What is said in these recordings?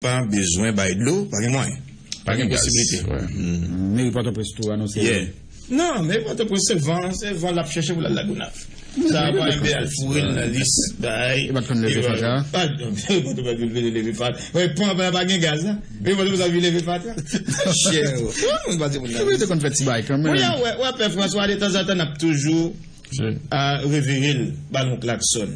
pas besoin de l'eau, pas de moyens. Pas de possibilité. Mais pas de pression Yeah. Non, mais pas de pression, c'est vent, c'est vent la chercher pour la lagunave. Ça va un peu à fourrer dans la liste. Il va te lever fat. Pas de lever fat. Oui, point, pas de gaz. Mais pas de lever fat. Cher. Oui, pas de lever fat. Oui, ouais, ouais, François, de temps en temps, on a toujours à révéler le ballon klaxon.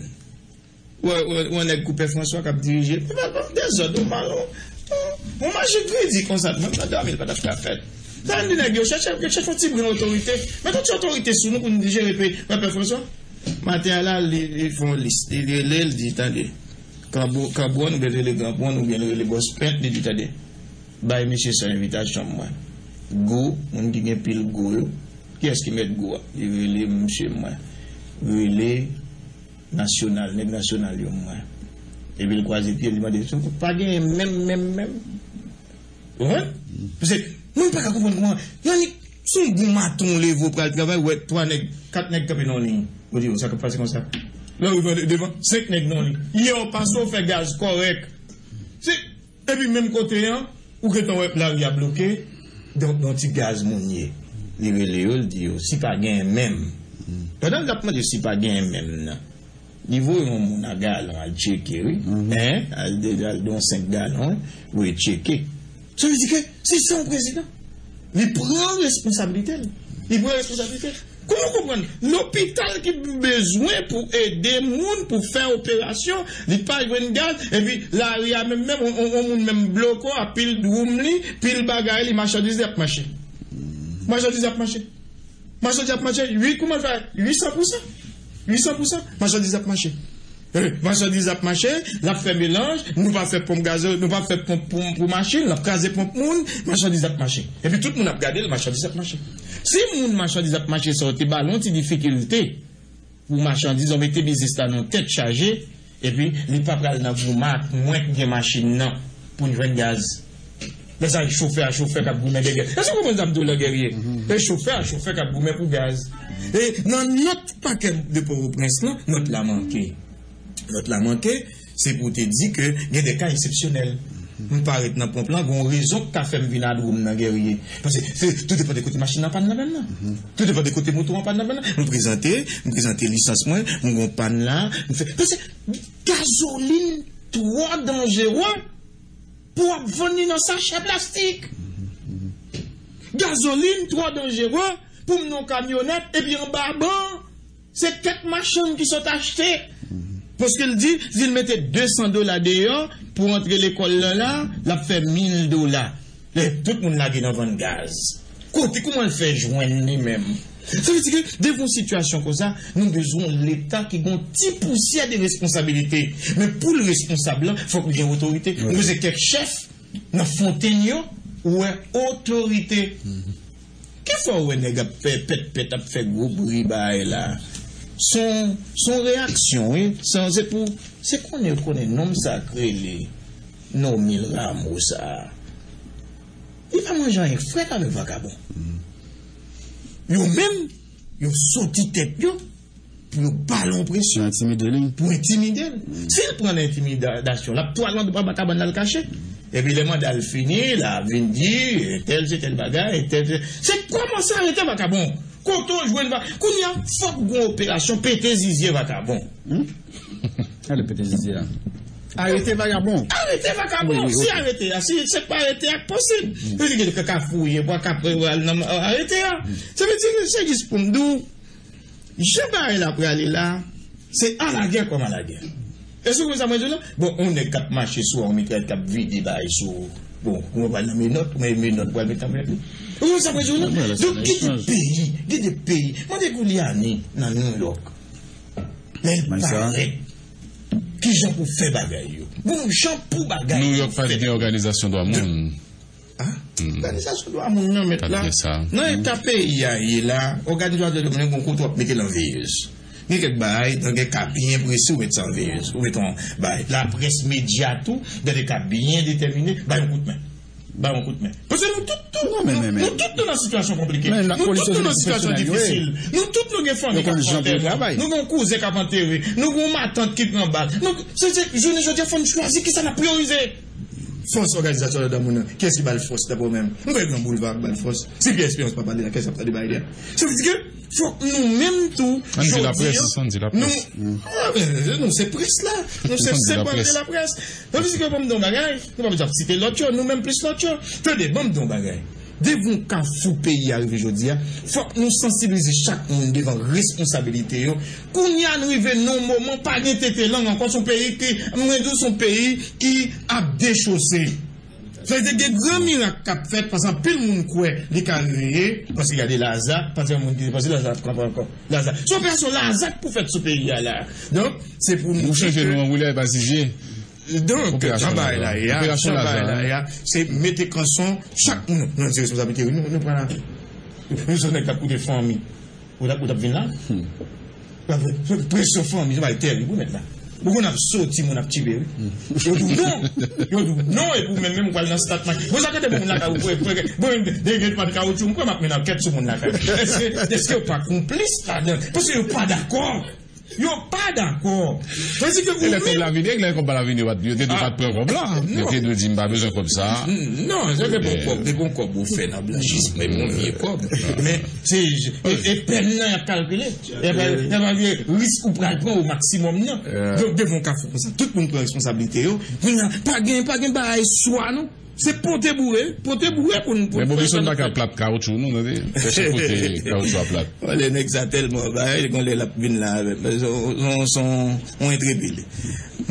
ou an ek koupe François kap dirije, pou nan paf de zot, ou man ou manje kredi konsant, mwen pa damil pa da fka fet. Dan di neg yo, chache fon ti brin otorite, mwen ton ti otorite sou nou pou nou dirije repe, repe François. Maten ala, li fon lis, li lel di tande, kabon ou bien le gambon ou bien le gospet, li di tande, baye misye son invitasyon mwen. Gou, mwen di gen pil gou yo, ki eski met gou a, li vele msye mwen, vele mwen. National, nèg national yo moi. Et puis le croisé pied, il m'a dit, pas gagner même, même, même. Ouais? Parce que, moi, pas comprendre comment, yani, son bon maton, les vos pral travail, ouais, trois nèg, quatre nèg capé non ligne. Vous dites, ça peut passer comme ça. Là, vous devant, cinq nèg non ligne. Yo, passe au fait gaz. C'est, et puis même côté, hein, ou que ton il a bloqué, donc, dans petit gaz mounier. Les relais, il dit, si gain même. Pendant que je si gain même, Niveau on a galon à checker, oui. Hein, à don 5 gallons, oui, checker. Ça veut dire que c'est son président. Il prend responsabilité. Il prend responsabilité. Comment comprendre? L'hôpital qui a besoin pour aider les gens pour faire opération, il pas de gaz, et puis là, il y a même, même, on, on, même bloqué à pile de roumli, pile bagaille, les marchandises à marché. Marchandises à marché. Marchandises à marché, comment faire? 800%. 800%, machandise ap mache. Eh, machandise ap mache, la fe melange, nou pa fe pompe gazo, nou pa fe pompe pou mache, la kaze pompe moun, machandise ap mache. E pi tout moun ap gade, machandise ap mache. Si moun machandise ap mache sa, te balon ti difikilite pou machandise, on mette bizista nan tet chaje, e pi li pa pral nan pou mak mwen gen mache nan pou nwen gaz. Le san choufer a choufer kap goumen de gaz. E sou kon zap do la gerye? E choufer a choufer kap goumen pou gaz. E nan not paket de Port-au-Prince nan, not la manke. Not la manke, se pou te di ke gen de ka eksepsyonel. Mwen paret nan pomp lan, goun rezon ka fem vina droum nan gerye. Pase, tout e pa de kote machin nan pan nan ben nan. Tout e pa de kote motou nan pan nan ben nan. Mwen prezante, mwen prezante lisans mwen, mwen goun pan lan. Pase, gazoline, 3 dangereux. pou ap voni nan sachè plastik. Gazoline, tro dangere, pou mnon kamyonet, epi an barban, se ket machan ki sot achete. Poske l di, zil mette 200 dola deyon, pou rentre l'ekol lan la, la fe 1000 dola. Le, tout moun nage nan van gaz. Kote, kouman l fe jwen ni menm? Se viti ki, devon situasyon kon sa, nou bezon l'Etat ki gon ti poussiya de responsabilite. Men pou l'responsable, fòk ou gen otorite. Ou vese kek chef, nan fontenyo, ou en otorite. Ki fò ou en nega pet pet ap fè gwo bri bay la? Son, son reaksyon, se pou, se konen konen nom sakre li, nom mil ram ou sa. I pa manjan yon fred ave vakabon. Avec vagabond yo même yo sorti tête pour ballon pression intimider pour intimider s'il prend l'intimidation la toile de pas le cachet et puis, le mandat fini, la vient dire, tel, c'est tel bagage, tel, c'est comment ça arrêter vacabon? Quand on joue une quand il y a une opération, pété zizier vacabon. Hum? Allez, pété zizier là. Arrete vagabon. Arrete vagabon. Si arrete ya. Si se pa arete ya posib. Yo di ki kaka fouye. Bo akapre wal nan arete ya. Se ve di ki se jis pou mdou. Je bare la pou ale la. Se an la gen kom an la gen. E sou kon sa mwen di la. Bon, on ne kap mache sou. On mi kred kap vidi bay sou. Bon, mwen wal nan menot. Mwen menot wal metan mwen. E kon sa mwen di la. Don ki de peyi. Ki de peyi. Mwen de kou li ane nan New York. Men pare. ki jan pou fe bagay yo. Goun jan pou bagay yo. Nou yok pa gen organizasyon do amoun. Ha? Hmm. Organizasyon do amoun nan met la. Nan yon tape yon yon la, organizasyon do amoun kon kontou ap mette lan veyez. Ni kek bay, nan gen kabinyen pou esi ou met san veyez. Ou meton bay. La pres medya tou, gen de kabinyen determine, bay yon koutmen. ba yon kout men. Pwese nou tout tout, nou tout nou nan situasyon komplike, nou tout nou nan situasyon difisil, nou tout nou gen fami kap fante, nou gen kouze kap anterwe, nou gen matan ki pran bal, nou se se, je ne jodi a fon chwazi ki sa la priorize. Fons organizasyon la damounan, kes ki bal fos la pou mèm? Mwen kwen yon boulevard bal fos. Se pi espyans pa pale la, kes ap ta di bay de. Se viti ke, fok nou mèm tou... An di la pres, an di la pres. Nou se pres la, nou se sepande la pres. Se viti ke bom don bagay, nou pa biti ap site lot yo, nou mèm plis lot yo. Tade, bom don bagay. Bagage devant qu'un fou pays arrive aujourd'hui, hein, faut que nous sensibiliser chaque monde devant responsabilité. yo. Qu'on y arrive non moment pas de tête langue encore son pays qui, de son pays qui a déchaussé. Ça veut dire que grand miracle qu'a fait, parce que pile monde croit, les carrières, parce qu'il y a des Lazare, parce que monde dit, parce que Lazare comprend encore? Lazare. Son personne Lazare pour faire ce pays là. Donc, c'est pour nous. Vous dire Donc, chanbay la ya, chanbay la ya, se mette kanson, chak moun nan se responsabilite, nou nou pran la. Nou son ek takou de fami, ou la kout ap vin la, preso fami, nou bay ter, nou pou met la. Ou kon ap soti moun ap tibe, yo dou non, yo dou non, e pou men men mkwal nan statman. Mwen sakate moun laka ou pou e preke, mwen denge pat ka ou chou, mwen mwen ap men ap ket sou moun laka. Eske yo pa komplis ta den, pwese yo pa d'akor. yo pa d'akor. Tansi ke ou men... E lè kon la vini, lè kon pa la vini, yo te do pat pre kon blan. Yo te do di mba bezon kon sa. Non, se ve bon kob, de bon kob ou fe nan blanjisme, men bon vie kob. Men, se, e pen nan ya kalkele, e va vie risk ou pralpon ou maksimum nan. Yo devon ka fon sa, tout moun kon responsabilite yo, pa gen, pa gen ba a eswa nou. Se pote bourre, pote bourre pou nou... Men Bobison baka plat kaoutchou nou, nou de? Peche pote kaoutchou a plat. O le nek sa telman, ba e kon le lap vin la, son entrepile.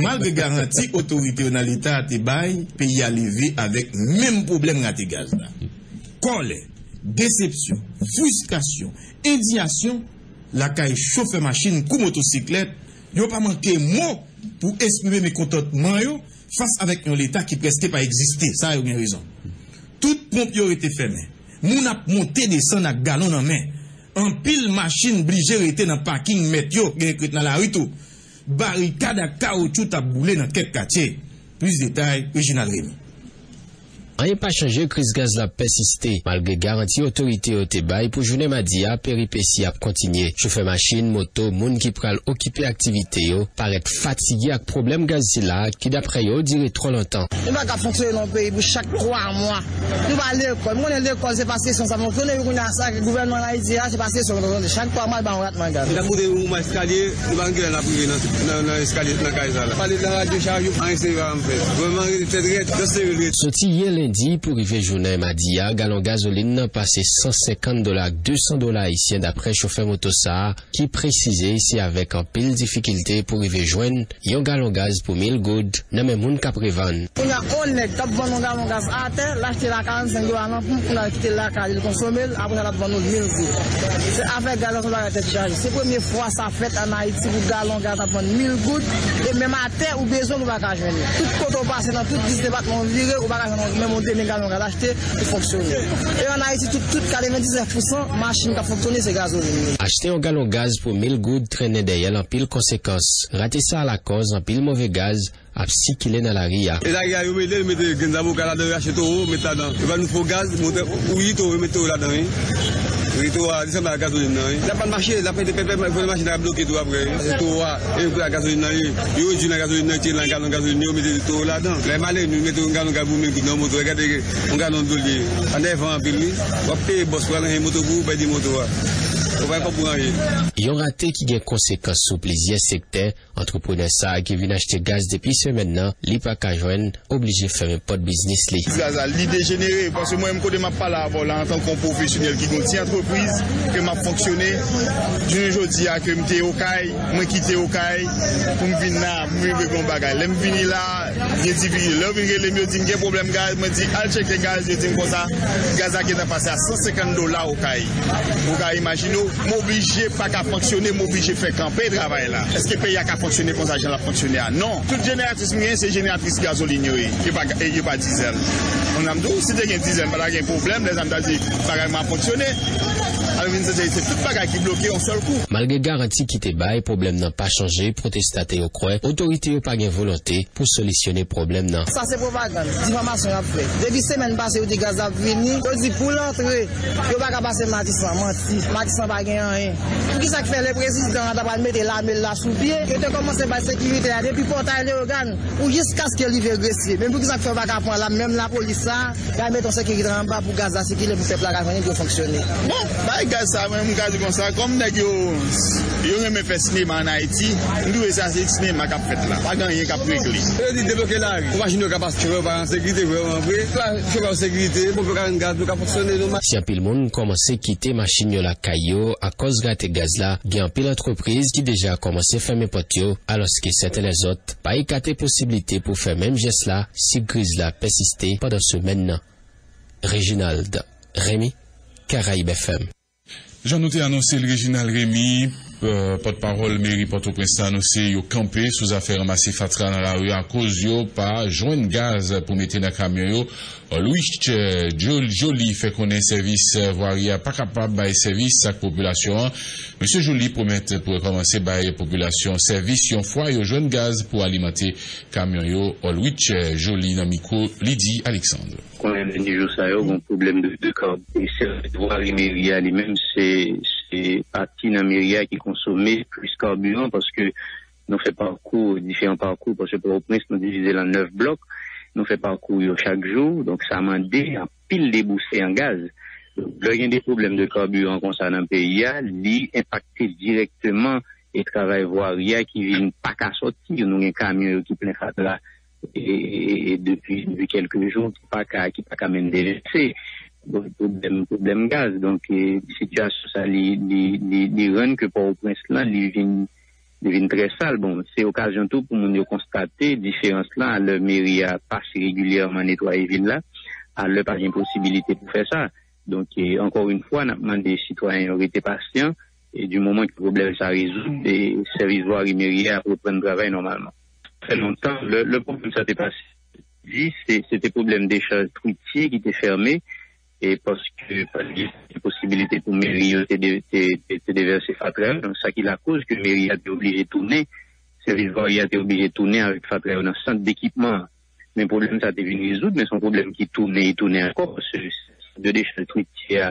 Malve garanti, otorite ou nan l'Etat ati bay, peyi alivi avek menm problem nga te gaz la. Konle, decepsyon, frustrasyon, edyasyon, lakay chofe machin kou motosiklet, yo pa manke mou pou esprime me kontantman yo, face avec l'État qui presque pas existé. Ça, a bien raison. Toute pompe yo été fermée. Moun ap monté descend à galon en main. En pile machine obligé rete dans parking météo dans la rue. Barricade à caoutchouc a boulé dans quelques quartiers. Plus de détails, Reginald Rien pas changé, crise gaz la persisté. Malgré garantie autorité au Tebaï, pour journée Madia, péripétie a continué. Chauffeur machine, moto, moun qui pral occuper activité yo, paraît fatigué avec problème gaz si yo, pa ka nan peyi pou chak 3 mwa. Pa l'ekol. L'ekol se pase son sa moun. Yon yon gouvernement la iti ya se pase son. Chak 3 mwa ban rat man gaz. Da pote ou ma eskalye, nou ban gen la prive nan nan eskalye nan kayza la. Pale nan radio charge yo, an se an se ret. Soti lundi pour arriver journée Madia, galon gasoline nan passé 150 dollars, 200 dollars haïtiens d'après chauffeur motosa qui précisait ici avec un pile difficulté pour arriver joindre yon galon gaz pour 1000 good nan men moun ka prevan. Pou yon on nek tap van nou galon gaz ate, l'achete la 45 dolar nan pou pou la kite la ka, il konsome, apre la van nou 1000 goud. Se avek galon bagay tèt charge. Se premier fois sa fèt an Haïti pou galon gaz ap van 1000 goud, e mèm ate ou bezon ou baka jweni. Tout koto pase nan tout 10 debatman vire, ou baka jweni mèm ou 2000 galon gaz achete, pou fonksyonne. E an Haïti tout, tout ka 99% machine ka fonksyonne se gazoline. Acheter un galon gaz pour 1000 good traîner derrière en pile conséquence. Rater ça à la cause en pile mauvais gaz, ap si la ria. E la yo mette zabo ka la dan, achete ou, mette la dan. E va nou gaz, ou mette ou la dan. Yito a, disan ba la. La pan mache, la pe de pepe, fò de mache la bloke tou apre. Yito a, e pou la gazoline nan, yo di la gazoline nan, ti lan galon gazoline, yo mette tou la dan. Le male nou mette un galon gabou men kout nan moto, regade un galon doli. An devan apil mi, wap pe bos kwa lan moto pou, pe di moto a. Ou va pa pou an ye. Yon raté qui gen conséquence sous plusieurs secteurs, entrepreneur ça qui vient acheter gaz depuis ce maintenant, li pa ka obligé faire un pot business li. Gaza, li dégénéré, parce que moi, je m'a pas là avant, là, en tant qu'un professionnel qui continue entreprise, que m'a fonctionné. Je ne dis à que m'étais au CAI, moi quitté au CAI, pour me venir là, pour me venir bagage. Là, me venir là, j'ai dit, là, je venir me dit, j'ai problème gaz, me dit, al checker gaz, je dis comme ça, gaz qui est passé à 150 dollars au CAI. Vous m'obligé pas qu'à fonctionner, m'obligé faire camper travail là. Est-ce que le pays a qu'à fonctionner comme ça, j'ai la fonctionner? Ah, Non. Toute génératrice, mien, c'est génératrice gasoline, oui, qui pas, et qui pas diesel. On a dit, si tu as un diesel, pas de problème, les gens dit, pas vraiment fonctionner. Alè vin se jè, se tout bagay ki bloke an sol kou. Malgré garanti qui te bail, problème n'a pas changé, protestate au croix, autorité au pas gain volonté pour solutionner problème nan. Sa se propagande, difamasyon ap fe. Depi semen pase yo di gaz ap vini, yo di pou l'entre, yo baka pase matisan, manti, matisan pa gen an en. Pou ki sa ki fe le prezident ap pral mette la mel la sou pie, yo te komanse bay sekirite la, depi portay le organ, ou jis kaske li ve gresye. Men pou ki sa ki fe baka pran la, menm la polisa, ya meton sekirite an ba pou gaz la sekirite pou fe plaka veni pou fonksyone. Bon, bay gaz sa, mwen mou gaz kon sa, kom neg yo, yo reme fe sinema an Haiti, ndou e sa se sinema kap fet la, pa gan yen kap. E di debloke la, yo an an pou pou ka an gaz, nou. Si apil moun komanse kite machin yo la kayo a koz gate gaz la, gen apil entreprise ki deja komanse feme pot yo, aloske sete les ot, pa y kate posibilite pou fe menm jes la si griz la pesiste padan semen nan. Reginald, Rémi, Caraïbe FM. Te anonse le Reginald Rémi, euh, porte-parole mairie Port-au-Prince a anonse yo kampe sou zafè ramase fatra nan la rue a koz yo pa jwen gaz pou mette nan kamyon yo. Louis Joly fè konen servis voari a pa kapab baye servis sak populasyon. Monsie Joly promette pou rekomanse baye populasyon servis yon fwa yo jwen gaz pou alimante kamyon yo. Louis Joly mikou Lidi Alexandre. Plus karburant, paske nou fe parkou, difyen parkou, paske pou opnes nou divize la 9 blok, nou fe parkou yo chak jou, donk sa mande a pil debouse en gaz. Le gen de problem de karburant konsa nan peya, li impacte direktman e travay voaria ki vin pa ka soti, nou gen kamyon ki plen fatra et depuis, depuis quelques jours qui pas qui pas quand même déversé problème problème gaz donc situation ça les les les runs que pour au prince là les vient devine très sale. Bon c'est occasion tout pour nous constater différence là le mairie a pas régulièrement nettoyer ville là à le pas une possibilité pour faire ça. Donc encore une fois on a aux citoyens été patients et du moment que le problème ça résout les services voirie mairie à reprendre le travail normalement. Très longtemps. Le, problème, ça n'était pas dit, c'était problème d'échange truitier qui était fermé, et parce que, a une possibilité pour mairie de déverser Fatrel, donc ça qui la cause que mairie a été obligé de tourner, service a été obligé de tourner avec Fatrel. Dans un centre d'équipement. Mais le problème, ça a été venu résoudre, mais son problème qui tournait, il tournait encore, parce que de décharge truitier,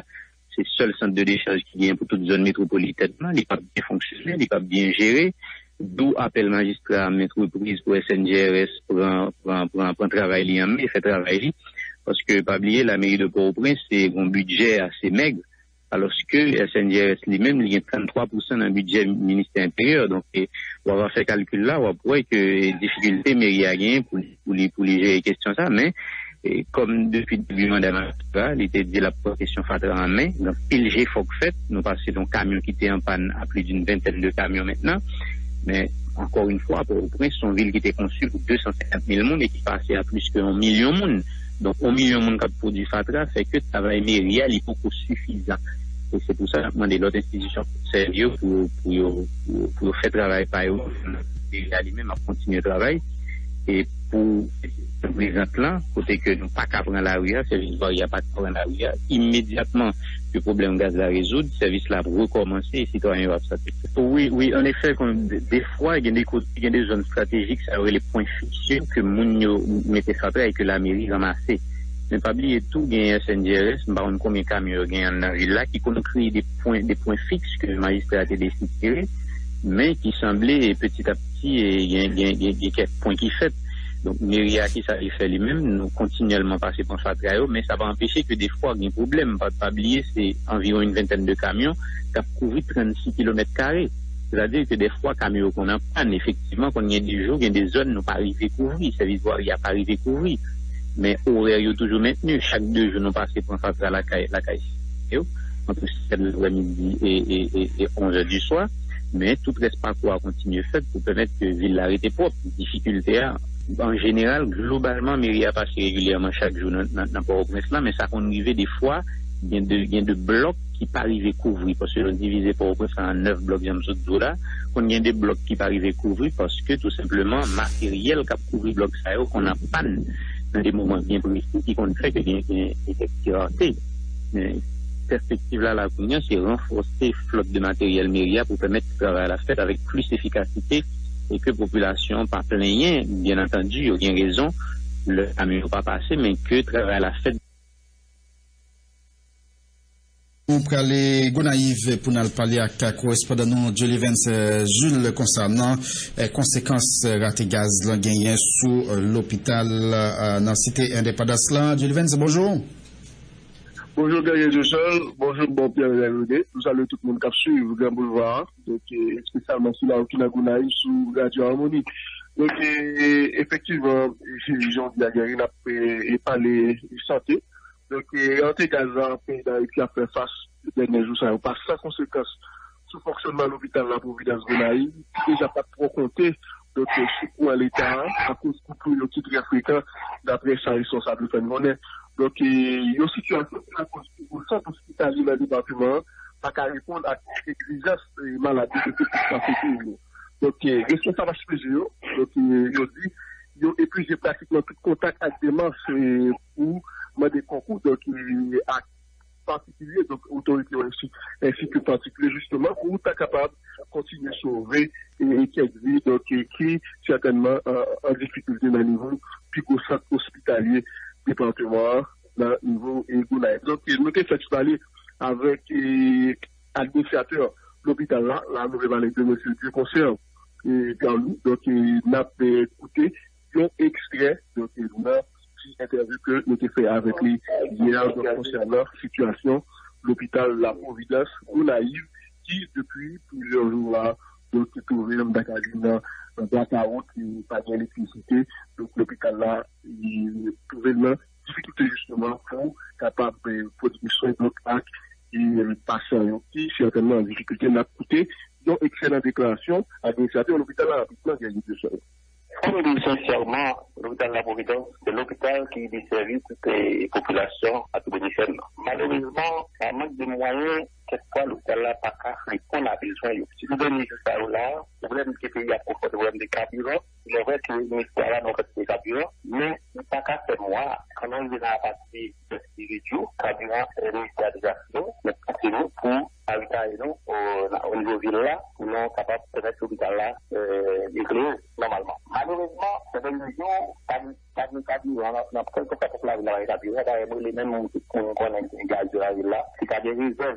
c'est le seul centre de décharge qui vient pour toute zone métropolitaine, il n'est pas bien fonctionné, il n'est pas bien géré, D'où appel magistrat à mettre reprise pour SNGRS pour un, pour un, pour un, pour un travail lié, mais fait travail parce que, pas oublier, la mairie de Port-au-Prince, c'est un budget assez maigre, alors que SNGRS lui-même, il y a 33% d'un budget ministère intérieur. Donc, on va faire calcul là, on va voir que les difficultés mairie a gagné pour, pour, les, gérer les questions ça, mais et comme depuis le début mandat il était dit la protection fatale en main. Donc, pile G faut fait, nous passons d'un camion qui était en panne à plus d'une vingtaine de camions maintenant. Mais encore une fois, pour prince son ville qui était conçue pour 250 000 monde et qui passait à plus qu'un million de monde. Donc, un million de monde qui a produit FATRA fait que le travail mérial est beaucoup suffisant. Et c'est pour ça que demandé l'autre institution sérieux pour, pour, pour, pour, faire travail par eux. Et lui-même à continuer le travail. Et pour le exemple là, côté que nous pas qu'à prendre la rue, service il n'y a pas de prendre la rue, immédiatement le problème gaz la résoudre, service là pour recommencer et citoyens va Oui, oui, en effet, des fois, il y a des, zones stratégiques, ça aurait les points fixés que Mounio mettait frappé et que la mairie ramassait. Mais pas oublier tout, il y a un SNDRS, on combien de camions il y a ville là, qui construit des points, des points fixes que le magistrat a décidé mais qui semblaient petit à petit, il y a quelques points qui fait. Donc, Myria qui ça fait lui-même, nous continuellement passer par Fatrayo, mais ça va empêcher que des fois, il y a un problème. Pas, pas oublier, c'est environ une vingtaine de camions qui ont couru 36 km carrés. C'est-à-dire que des fois, camions qu'on a panne, effectivement, il y a des jours, il y a des zones nous pas arrivé couvrir, service voir, il n'y a pas arrivé couvrir. Mais horaire, il toujours maintenu. Chaque deux jours, nous passons pour Fatra la caille, la caille, entre 7 h midi et, et, et, 11 h du soir. Mais tout reste pas quoi continuer fait pour permettre que ville l'arrête propre. Difficulté en général, globalement, mairie a passé régulièrement chaque jour dans Port-au-Prince mais ça qu'on arrive des fois, il y a de, blocs qui pas arriver couvrir, parce que l'on divise Port-au-Prince en neuf blocs, j'aime ce là, qu'on y a des blocs qui pas arriver couvrir parce que tout simplement, matériel qui a couvert bloc ça qu'on a panne dans des moments bien précis qui compte fait que a des raté. perspective là, la c'est renforcer flotte de matériel Myria pour permettre de travailler à la fête avec plus d'efficacité et que population pas plein, bien entendu, il y a raison, le camion pas passé, mais que travailler à la fête Nous parler pour nous parler avec correspondant nous Julie Vance Jules concernant les conséquences raté gaz gagné sous l'hôpital dans la cité indépendance. Julie Vance, bonjour. Bonjour Gagné Jossel, bonjour bon Pierre René. Nous saluons tout le monde qui a suivi le Grand Boulevard, donc spécialement sur la Gonaïve sous Radio Harmonie. Donc effectivement, jean Gagné n'a pas parlé santé. Donc, en tout cas, un pays qui a fait face aux derniers jours, ça n'a pas sans conséquence sous fonctionnement de l'hôpital de la Providence Gonaïve, qui déjà pas trop compté, donc, sous à l'État, à cause du coup, le titre africain, d'après sa responsable de. Donc, il y a une situation qui a du centre hospitalier dans le département, pas qu'à répondre à l'exigence des maladies de toute la. Donc, responsable HPGO, donc, il a dit, il a épuisé pratiquement tout contact avec des marches pour des concours donc à donc autorité ainsi, ainsi que particulier justement pour être capable de continuer à sauver et qui existe donc qui certainement en difficulté dans le niveau puis au centre hospitalier département dans le niveau Goulaï. Donc nous avons fait parler avec l'administrateur de l'hôpital là, la nouvelle vallée de M. Dieu Concert et donc n'a pas écouté un extrait donc interview que nous avons fait avec lui hier concernant la situation l'hôpital La Providence ou naïve qui depuis plusieurs jours là donc trouvé dans dans blackout qui pas d'électricité donc l'hôpital là il trouvé une difficulté justement pour capable de produire soins donc avec les patients qui certainement en difficulté n'a coûté. Donc excellente déclaration. Administrateur l'hôpital là rapidement gagné deux semaines comme dit sincèrement, l'hôpital la Providence, c'est l'hôpital qui desservit toutes les populations à tout. Malheureusement, en manque de moyens, quelquefois l'hôpital n'a pas qu'à répondre à besoin. Si vous donnez juste ça là, le problème que pays a de problème de carburant, il est vrai que le ministère a non de carburant, mais pas qu'à moi, quand on vient à partir de ce carburant, le ministère déjà fait, mais c'est nous pour ravitailler nous au niveau ville là, pour nous capables de mettre l'hôpital là, euh, normalement. Malheureusement, c'est une région, pas de carburant, on a la ville là, carburant, d'ailleurs, les mêmes qui connaissent un gaz de la ville là, c'est à des réserves,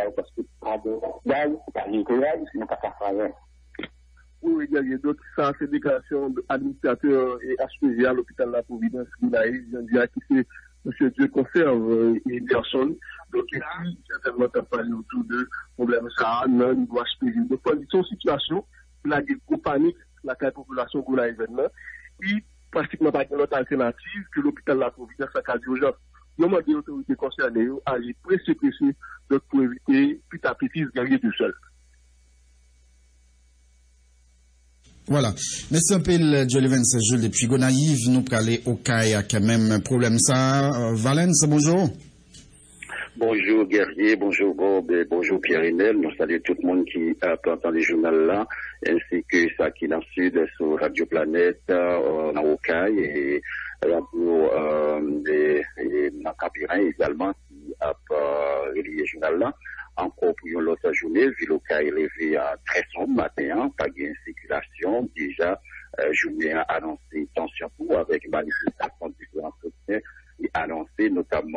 a une parce que pas de gaz, pas de gaz, sinon pas faire rien. Oui, il y a d'autres, ça, c'est déclaration d'administrateur et HPG à l'hôpital de la Providence, qui a qui fait M. Dieu conserve et personne. Donc, ici, certainement, tu as parlé autour de problèmes ça, non, il doit HPG. Donc, c'est une situation, la compagnie, la population a événement, et pratiquement pas une autre alternative que l'hôpital de la Providence à cas d'urgence. Nous demandons aux autorités concernées à agir pressé, pressé, pour éviter petit à petit se gagner tout seul. Voilà. Merci un peu, Jolie Vance Jules depuis Gonaïve. Nous aller au CAI quand même problème ça. Euh, Valence, bonjour. Bonjour Guerrier, bonjour Bob, et bonjour Pierre-Inel. Nous saluons tout le monde qui a entendu les journaux là, ainsi que ça qui dans le sud sur Radio Planète, euh, dans Okaï et Radio euh, et, et également qui a euh, relié le journal là encore pour une autre journée, ville au cas élevé à très sombre matin, pas de circulation. Déjà, euh, journée a annoncé tension pour avec manifestation soutiens et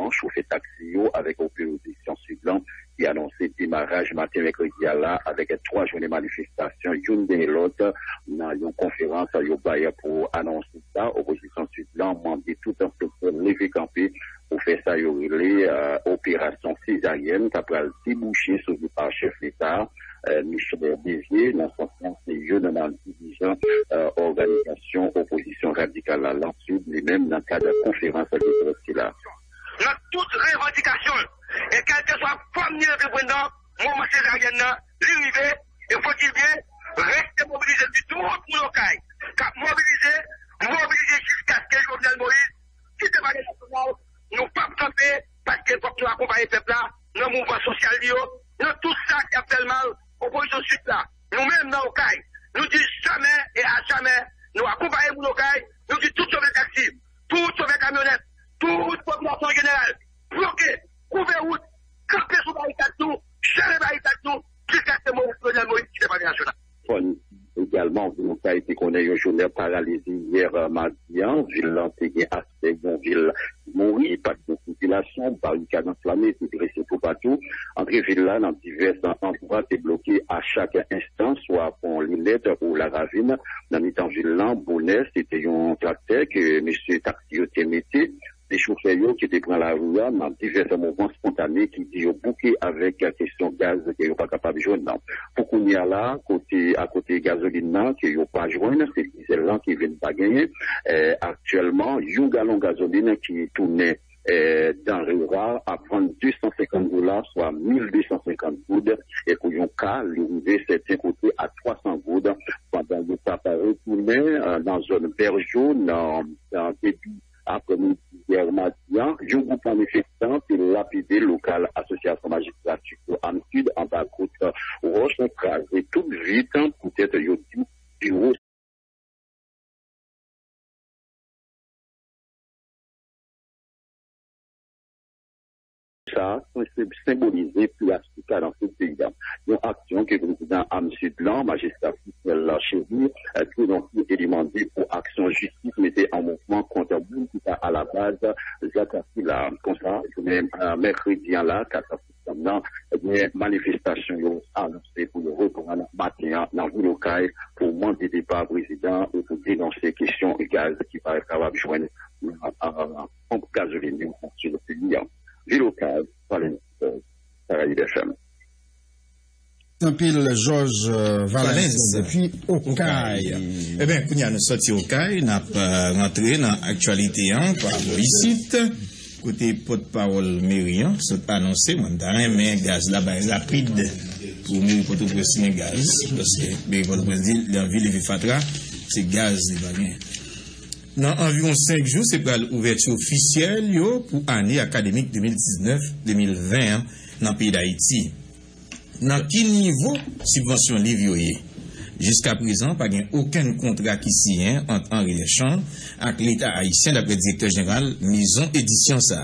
notamment chauffer taxi avec opposition sud-blanc qui a annoncé démarrage matin mercredi là avec trois journées de manifestation, une et l'autre, dans une conférence à Yobaya pour annoncer ça, opposition sud-blanc, demandé tout un secteur levé campé pour faire ça, il y aurait euh, opération césarienne, qui a débouché sur le chef d'État, euh, Michel Bézier, dans son sens, dans le dirigeant euh, organisation opposition radicale à l'ensuite, lui-même dans le cadre de la conférence de là. Dans toute revendication. Et quel que soit forme de président, moi, M. Zarienne, l'arrivée, il faut qu'il bien rester mobilisé du tout pour local. Car mobiliser, mobiliser jusqu'à ce que Jovenel Moïse, qui te va national, nous pas camper parce que pour nous accompagner le peuple là, dans le mouvement social, dans tout ça qui a fait mal, opposition sud là, nous-mêmes dans le nous disons jamais et à jamais, nous accompagnons nos cailles, nous disons tout sauver taxi, tout sauver camionnette, toute population générale, bloquer, couvrir route, camper sous barricade tout, gérer barricade tout, jusqu'à ce moment où le Moïse qui n'est national. Également, vous avez été qu'on a une journée paralysée hier euh, mardi, en ville aspect d'une ville mourie, pas de population, barricade enflammée, c'est dressé tout partout. Entre ville là, dans divers endroits, c'est bloqué à chaque instant, soit pour l'îlette ou la ravine. Dans le temps ville là, Bonnet, c'était un tracteur que M. Taxi a mis des chauffeurs qui étaient dans la rue dans divers mouvements spontanés qui disent bouquet avec la question gaz qu'ils sont pas capable de joindre. Pour qu'on y a là, côté, à côté gasoline, qu'ils sont pas joindre, c'est celles-là qui viennent pas gagner. Euh, actuellement, un gallon gasoline qui tournait euh, dans le roi à prendre 250 dollars, soit 1250 gouttes, et pour un cas, l'arrivée certains côtés à 300 gouttes, pendant ça paraît retourner euh, dans une jaune, dans, dans début après-midi hier mardi, un groupe manifestant qui lapidé local association magistrature en sud, en bas côte roche, écrasé tout vite, peut-être, il du haut ça, c'est symbolisé pour la dans ce pays. Une action que le président Amsi Blanc, magistrat la Chéville, qui donc été demandé pour action justice, mettait en mouvement contre vous, qui à la base, j'attaque là, comme ça, mercredi là, maintenant, des manifestations annoncées pour le retour matin dans le local pour demander débat président et pour dénoncer les questions gaz qui paraît capable de joindre en gasoline sur le pays. Vilocaz, Valence, Caraïbes FM. Pile Georges euh, Valence, depuis Okaï. Eh bien, quand nous sorti Okaï, nous avons rentré dans l'actualité hein, par ici. Côté porte-parole Mérian, c'est annoncé, mon mais gaz là-bas, rapide pour nous pour tout gaz. Parce que, votre président, dans la ville de Fatra, c'est gaz, bien. Nan anviron 5 jou se pral ouverti ofisyel yo pou ane akademik 2019-2020 nan peyi d'Haïti. Nan ki nivou subvensyon liv yo ye? Jiska prezan pa gen oken kontra ki siyen ant Henri Lechand ak l'Etat Haitien dapre direktor general Mison Edisyon Sa.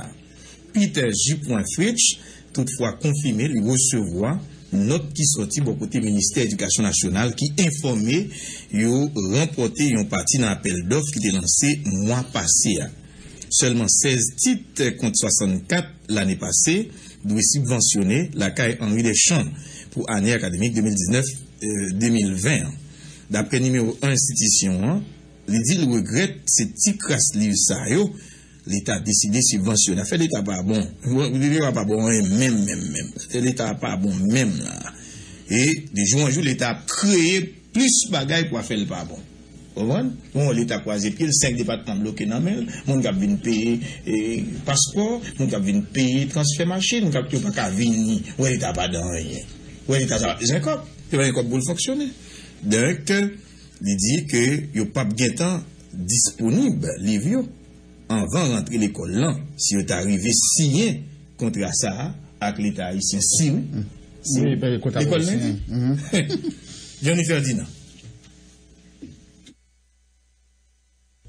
Peter J. Fritsch toutfwa konfime li recevwa not ki soti bo kote Ministè Edukasyon Nasyonal ki informe yo rempote yon pati nan apel dof ki te lanse mwa pase ya. Seleman 16 tit kont 64 l'anè pase, dwe subvensyone la kaye Henri Deschamps pou anè akademik 2019-2020. Dapre nimeyo 1 institisyon, li di l regret se ti kras liv l'Etat deside subvensyon. A fe l'Etat pa bon. L'Etat pa bon mèm, mèm, mèm. L'Etat pa bon mèm la. E, de jou anjou, l'Etat kreye plus bagay kwa fe l'pa bon. Ovan? Bon, l'Etat kwa zepil, 5 departement bloke nan men, moun kap vin peye eh, paspor, moun kap vin peye transfer machin, moun kap tiyo pa ka vini, wè l'Etat pa dan yè. Wè l'Etat sa pa. Zinkop, te wè zinkop pou l'fonksyonè. Direkter li di ke yo pap gen tan disponib liv yo. Anvan rentre l'ekol lan, si yo t'arive siyen kontra sa, ak l'Etat haisyen si ou, l'ekol lan, Johnny Ferdinand.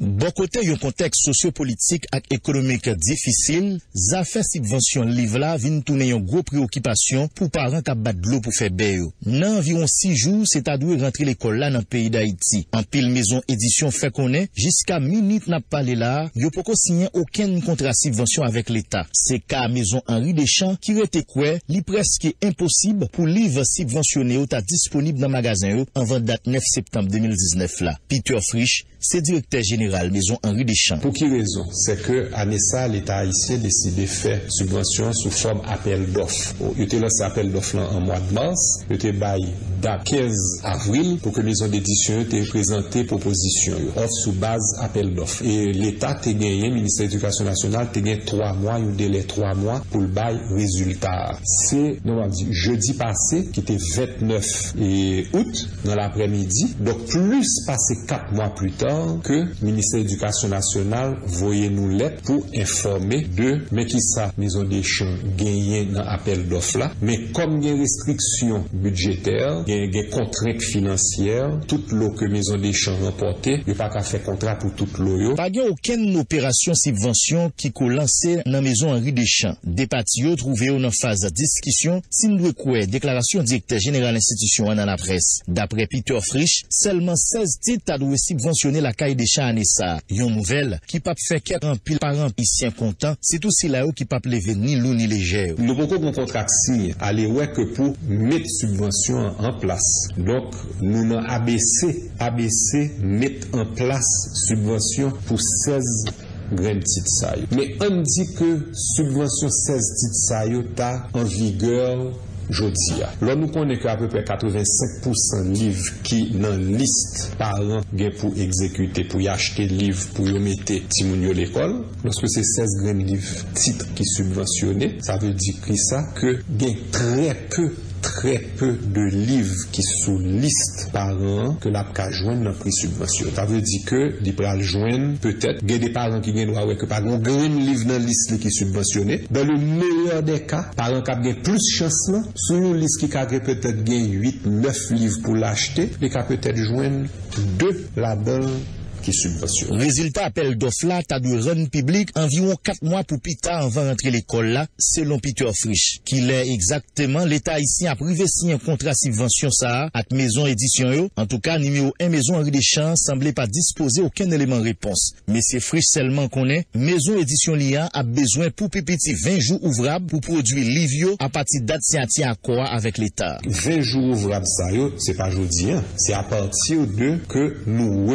Bon kote yon konteks sosyo-politik ak ekonomik difisil, zafè sibvansyon liv la vin toune yon gro preokipasyon pou paran kap bat dlo pou fe beyo. Nan anviron 6 jou, se ta dwe rentre l'ekol la nan peyi da iti. An pil mezon edisyon fe konen, jiska minit nap pale la, yo poko sinyen oken kontra sibvansyon avek l'Etat. Se ka mezon Henri Deschamps ki rete kwe, li preske imposib pou liv sibvansyonen yo ta disponib nan magazin yo anvan dat 9 septembre 2019 la. Peter Frisch, se direkter jenera. Maison Henri. Pour qui raison? C'est que à ça, l'État haïtien décidé de faire subvention sous forme appel d'offres. Il était lancé appel d'offres en mois de mars, il était bail date 15 avril pour que maison d'édition ait présenté proposition offre sous base appel d'offres. Et l'État a gagné, le ministère de l'Éducation nationale a gagné trois mois, un délai trois mois pour le bail résultat. C'est, jeudi passé, qui était 29 et août, dans l'après-midi. Donc, plus passé quatre mois plus tard que le Ministère Éducation Nationale voye nou let pou informe de men ki sa mizon de chan genyen nan apel dof la, men kom gen restriksyon budjetèr, gen gen kontrek finansyèr, tout lo ke mizon de chan rempote, yo pa ka fe kontra pou tout lo yo. Pa gen ouken operasyon subvensyon ki ko lanse nan mizon Henri Deschamps. Depati yo trouve yo nan faz da diskisyon, sin dwe kwe deklarasyon direkter general institusyon an an apres. Dapre Peter Frisch, selman 16 tit adwe subvensyonne la kaye Deschamps anes Nessa. Une nouvelle qui pas fait qu'un pile par un ici content, c'est aussi là-haut qui pas lever ni l'eau ni léger. Nous avons un contrat signé, que pour mettre subvention en place. Donc, nous avons ABC, ABC mettre en place subvention pour 16 graines titres ça. Mais on dit que subvention 16 titres ça en vigueur jodi a. Lò nou konen ke apèpè 85% liv ki nan list paran gen pou ekzekute, pou yachete liv pou yo mette timoun yo l'ekol, lòske se 16 gren liv titre ki subvensyonè, sa ve di kri sa ke gen trèpè tre peu de liv ki sou list paran ke lap ka jwen nan pri subvensyon. Ta vè di ke, di pral jwen, petèt, gen de paran ki gen wawè ke paran gen liv nan list li ki subvensyonè. Dan le meyèr de ka, paran kap gen plus chansman, sou yon list ki kagre petèt gen 8-9 liv pou l'achete, li ka petèt jwen 2 la dan qui subventionne. Résultat appel d'offre là, t'as du run public environ 4 mois pour Pita avant rentrer l'école là, selon Peter Frisch. Qu'il est exactement l'État ici a privé signé un contrat subvention ça à maison édition yo. En tout cas, numéro 1 maison Henri Deschamps semblait pas disposer aucun élément réponse. Mais c'est Frisch seulement qu'on est, maison édition LIA a besoin pour pipiti 20 jours ouvrables pour produire livio à partir date si à quoi avec l'État. 20 jours ouvrables ça yo, c'est pas aujourd'hui, hein. c'est à partir de que nous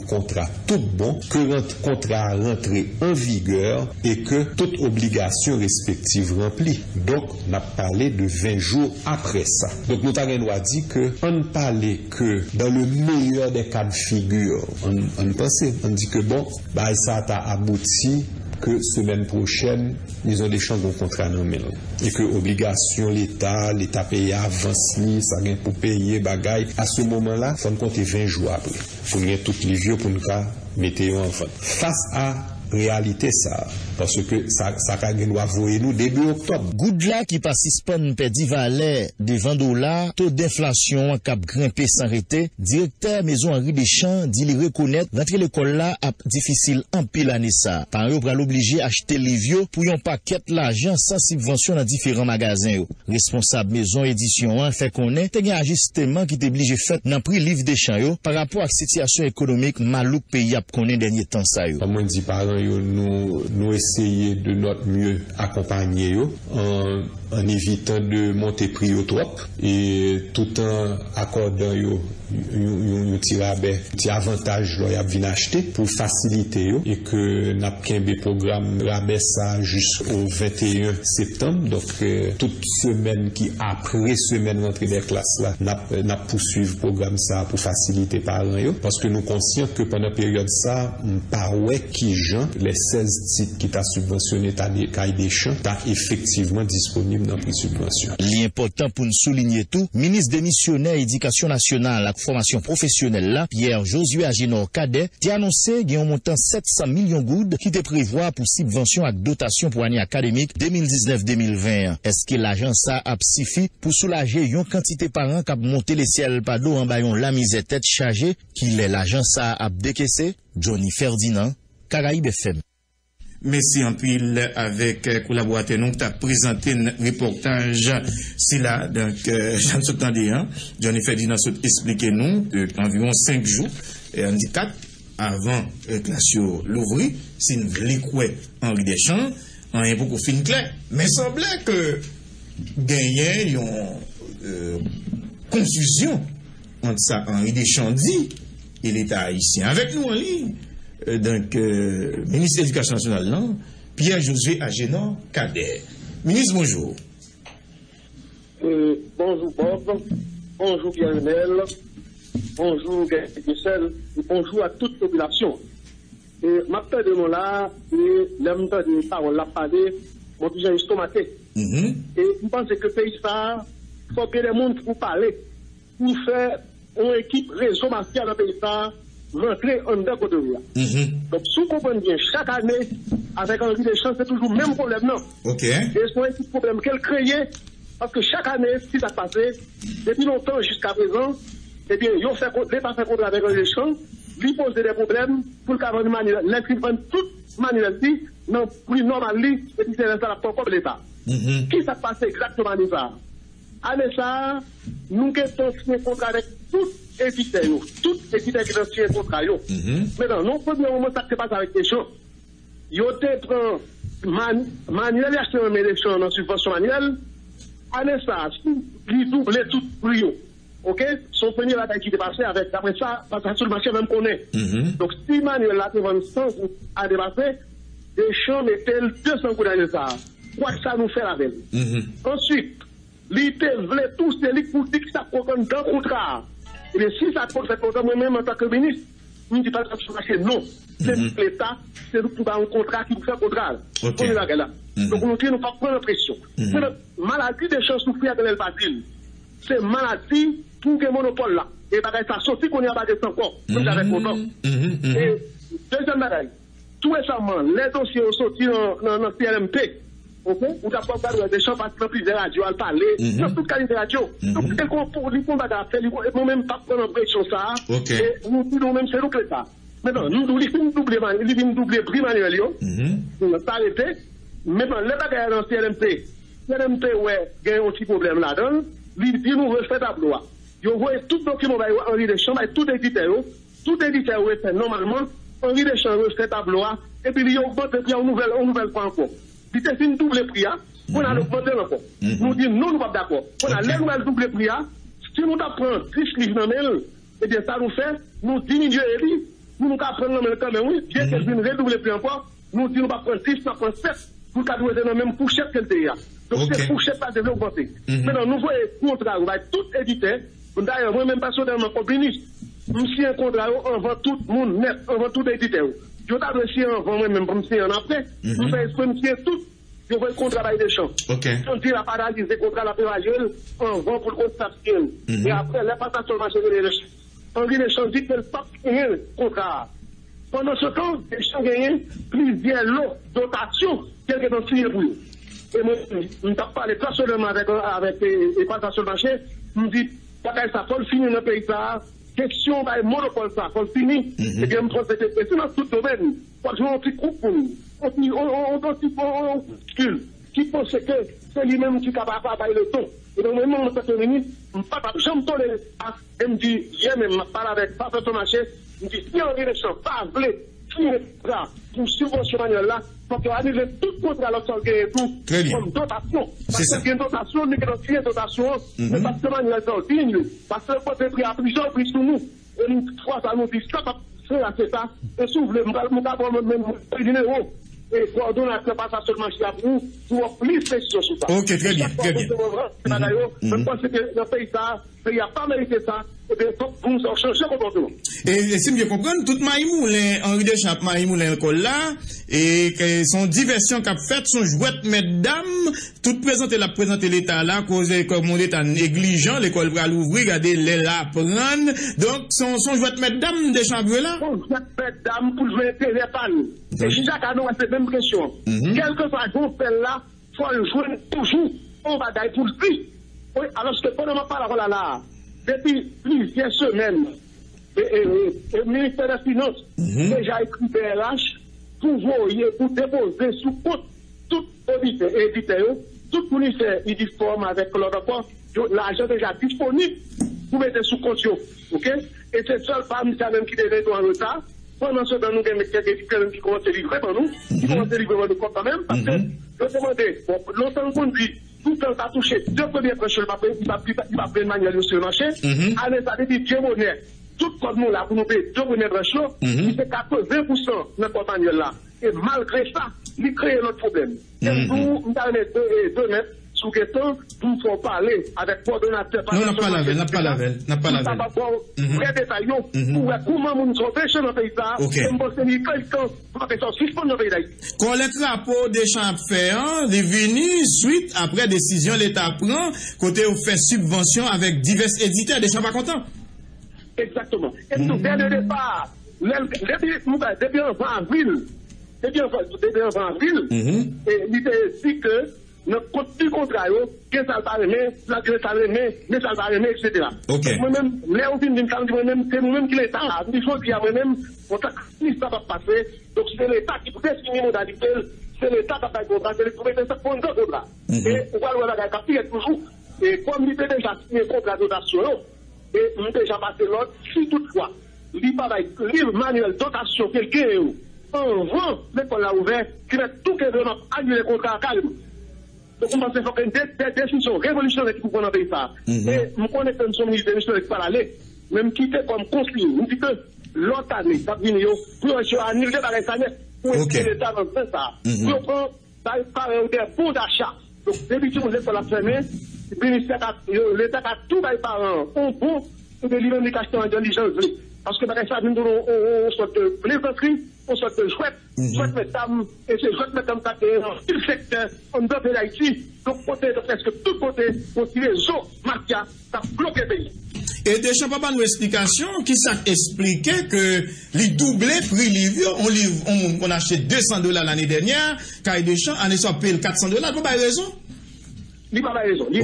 contrat tout bon, que notre contrat rentre en vigueur et que toute obligation respective remplie. Donc, on a parlé de 20 jours après ça. Donc, nous avons dit que on ne parlait que dans le meilleur des cas de figure. On, on pensait, on dit que bon, bah, ça a abouti que semaine prochaine, ils ont des chances de contrat dans main. Non? Et que obligation l'État, l'État paye avance, ça vient pour payer bagaille. À ce moment-là, ça me compte 20 jours après. Pour nous toutes les vieux pour nous mettre en vente. Face à réalité ça, paske sa ka gen wavoye nou debi oktob. Goud la ki pasispan pedi valè devan dola, to deflasyon kap grimpe san rete, direkter Mezon Henri Deschamps di li rekonet rentre l'ekol la ap difisil anpil ane sa. Pan yo pral oblige achete li vyo pou yon paket la jan san subvensyon nan diferan magazen yo. Responsab Mezon Edisyon an fe konen, te gen ajisteman ki te blije fet nan pri liv Deschamps yo par rapport ak sityasyon ekonomik malouk peyi ap konen denye tan sa yo. Mwen di paran yo nou, nou es essayer de notre mieux accompagner eux en, en évitant de monter prix au trop et tout en accordant eux un petit rabais, petit avantage là, y a venu acheter pour faciliter eux et que n'a qu'un programme rabais ça jusqu'au 21 septembre. Donc euh, toute semaine qui après semaine rentrée des classes là n'a poursuivre programme ça pour faciliter parents eux. Parce que nous conscients que pendant période ça pas ouais qui gens les 16 titres qui l'Etat subvensyon etat de kay de chan tak efektiveman disponib nan pri subvensyon. Li important pou nou souline tou, Minis Demisyonè Edikasyon Nasyonal ak Formasyon Profesyonel la, Pierre Josué Agenor Kadè, te anonsè gen yon montan 700 milyon goud ki te privwa pou subvensyon ak dotasyon pou ane akademik 2019-2020. Eske l'ajan sa ap sifi pou soulaje yon kantite paran kap monte le siel pado an bayon la mize tet chaje ki le l'ajan sa ap dekese? Johnny Ferdinand, Karaib FM. Merci en pile avec euh, collaborateur. Nous qui présenté un reportage. C'est là donc euh, Jean hein, Johnny Ferdinand expliqué nous que environ 5 jours et on dit 4 avant euh, Clasio l'ouvrir c'est une vraie Henri Deschamps on a beaucoup fin clair. Mais semblait que gagné une euh, confusion entre ça Henri Deschamps dit et l'État haïtien avec nous en ligne euh, donc, euh, ministre de l'Éducation nationale, non? Pierre-Josué Agénor Kader. Ministre, bonjour. Euh, bonjour Bob, bonjour Pierre-Renel, bonjour et bonjour à toute population. Et ma peur de nous là, et l'aime de parole la parler, mon estomaqué. Mhm. Et je pense que le pays ça, il faut que les monde pour parler, pour faire une équipe réseau massier dans le pays ça, rentrer en dedans de. Mhm. Donc, si vous comprenez bien, chaque année, avec Henri Deschamps, c'est toujours le même problème, non? OK. Et c'est un petit problème qu'elle créait, parce que chaque année, ce qui s'est passé, depuis longtemps jusqu'à présent, eh bien, ils ont fait, l'État fait contre avec Henri Deschamps, lui poser des problèmes pour qu'avant une manière, l'inscription toute manière ici, non, plus normal, et puis c'est la propre l'État. Mhm. Qui s'est passé exactement ça? Année ça, nous avons signé un contrat avec toutes les éditeurs, toutes les éditeurs qui signé un contrat. yo. Maintenant, non, premier moment, ça se passe avec les champs. Ils ont pris man, manuel, acheté un élection dans subvention manuelle. Année ça, ils doublent tout prix. yo. OK? Son premier bataille qui est passé avec, après ça, parce que sur le marché, même connaît. Donc, si manuel là, tu vends 100 à dépasser, les champs mettaient 200 coups d'année ça. Quoi que ça nous fait avec? Ensuite, l'idée voulait tous dire que ça programme dans le contrat. Et bien, si ça compte fait contrat, moi-même en tant que ministre, je ne dis pas que ça marche, non. C'est l'État, c'est nous pour un contrat qui nous fait un contrat. Là. Donc, nous ne pas prendre pression. Maintenant, maladie des choses souffrir de l'Elbadil, c'est maladie pour que monopole là. Et ça sorti qu'on y a pas de encore. Nous j'avais content. Et deuxième bagaille, tout récemment, les dossiers sont sortis dans dans- dans CLMP. Ou d'abord, par des champs, parce que plusieurs radios, à parler, dans toute qualité de radio. Donc, dès qu'on pour lui, qu'on va faire, nous-mêmes, pas prendre pression ça. Ok. Et nous, nous-mêmes, c'est nous que l'État. Maintenant, nous, nous, nous, doubler, nous, nous, doubler prix manuel, yo. Nous pas arrêté. Maintenant, les bagages dans CLMP, CLMP, ouais, il y a un petit problème là-dedans. Il dit, nous refait tableau. Yo voyez tout document, bah, Henri Deschamps, bah, tout éditeur, yo. tout éditeur, ouais, fait normalement, Henri Deschamps refait tableau, et puis il augmente le prix en nouvelle, en nouvelle point encore. Il te fait une double prix, hein. on a augmenté encore. Nous disons, non, nous ne sommes pas d'accord. On a les nouvelles double hein. si nous apprenons 10 livres dans le eh bien, ça nous fait, nous les nous nous apprenons dans le quand même, oui, bien qu'elle vienne redoubler plus encore, nous disons, nous pas prendre 10, nous prendre 7, pour qu'elle être dans la même fourchette qu'elle était. Donc, fourchette pas de augmenter. Maintenant, nous voyons contrat, on va tout éditer. D'ailleurs, moi-même, personnellement, comme ministre, je suis un contrat avant tout le monde net, avant tout éditeur. Je dois aussi avant moi-même, comme si en après. Je fais exprès, je suis tout. Je vois le contrat avec des champs. OK. On dit la paralyse, le contrat la pérageuse, on vend pour le contrat Mhm. Et après, la passation de marché de l'élection. On dit les champs, dit que le pape gagne le contrat. Pendant ce temps, les champs gagnent plusieurs lots, dotations, quelques dans signé pour eux. Et moi, je ne pas parlé personnellement avec, avec ça, ça. Question, bah, monopole ça, le finir. Et bien, je c'est c'est dans tout domaine. Je un petit pour. On dit, on, qui pense que c'est lui-même qui est capable de faire le ton. Et donc, tant que ministre, je ne peux pas, me tolérer. Et me dit, hier même, je parle avec Papa Thomaché, je me dit, si on direction, pas voulez, signer ça pour subvention manuelle là, faut qu'on annule tout contrat là, sans gagner tout, Très bien. comme dotation. Parce a une dotation, nous avons signé une dotation, mais parce que est digne, parce que le côté pris à plusieurs prix sur nous. Et nous, trois, ça nous dit, ça, c'est là, c'est ça. Et si vous voulez, nous avons même numéro. Et coordonnateur à seulement chez vous, pour plus de sur ça. Ok, très bien, très bien. Je pense que le pays, ça, il n'y a pas mérité ça. Et bien, il faut que nous comportement. Et, si bien comprendre, tout Maïmoulin, Henri Deschamps, Maïmoulin le col là, et que son diversion qu'a fait, son jouette mesdames, tout présenté la présenter l'état là, causé comme on est en négligent, l'école va l'ouvrir, regardez, les prendre. Donc, son, son jouette mesdames Deschamps là? Son jouette mesdames pour jouer pas nous. Et Jacques Anou a cette même question, quel que soit le fait là, faut le jouer toujours, on va d'ailleurs pour lui. Oui, alors que pendant ma parole là, là, depuis plusieurs semaines, le ministère des Finances déjà écrit PRH pour voyer, pour déposer sous compte tout auditeur et éditeur, tout ministère uniforme avec le rapport, l'argent déjà disponible pour mettre sous compte. OK? Et c'est seul pas ministère même qui devait être en retard. Pendant ce temps, nous avons quelques éditeurs qui commencent à livrer pour nous, qui commencent à livrer pour nous quand même, parce que je demandais, bon, longtemps qu'on dit, tout le temps, touché deux premières prêches, il va prendre manuel sur le marché. Allez, ça veut dire Dieu monnaie. tout kod moun la pou nou pe 2 premye brechon, Mhm. li se 80% nan kod manuel la. E malgre sa, li kreye lot problem. E Mhm. pou mta ane 2 net, sou ketan, pou fò pale avèk koordinateur. Non, n'a pas lavel, n'a pas lavel, n'a pas pa bon, Mhm. detay yo, Mhm. pou wè kouman moun son peche nan peyi sa, Ok. e mbose ni kelkan, pou pa pe son suspon nan peyi da yi. Kon let rapport des champs hein, est venu suite après décision l'État prend côté au fait subvention avec divers éditeurs des champs pas contents. Exactement. Et tout, dès le départ, depuis, ka, depuis van avril, depuis van avril, et il était dit que, nan kontenu kontra yo, gen sal pa reme, la gen sal reme, men sal pa reme, etc. Ok. Mwen men, lè ou fin din kan di mwen men, c'est men ki l'État, la, di fò ki a mwen men, on si sa va pase, donc c'est l'État qui pou desini modalité, c'est l'État qui a fait kontra, c'est l'État qui a fait kontra. Mhm. Et, ou wal wè la gay kapi, et kom li te deja signé kontra dotasyon yo, et nous déjà passé l'autre, si toutefois, livre manuel dotation quelqu'un yo, avant l'école a ouvert, qui met tout que vraiment annuler contrat calme. Donc on pense qu'il faut qu'il y ait des des décisions révolutionnaires qui prendre dans le pays ça. Mhm. Et nous connaissons une somme militaire qui par aller, même quitter comme consigne, nous dit que l'autre année, ça vient yo, pour annuler par les années, pour Ok. aider l'État dans le sens ça. Mhm. Pour prendre, ça paraît des bons d'achat. Donc depuis que l'école a fermé, le ministère a- euh, l'État a tout par de de on sorte de chouette, chouette mesdames, et c'est chouette mesdames qui a dans tout le secteur, on doit faire d'Haïti. Donc, côté de presque tout côté, on tire les eaux, mafia, ça bloque le pays. Et Deschamps papa nous explication qui ça expliquait que les doublés prix livre, on livre, on, on achète 200 dollars l'année dernière, Caille Deschamps, année soit paye 400 dollars, pour pas raison? Il n'a pas raison. Il.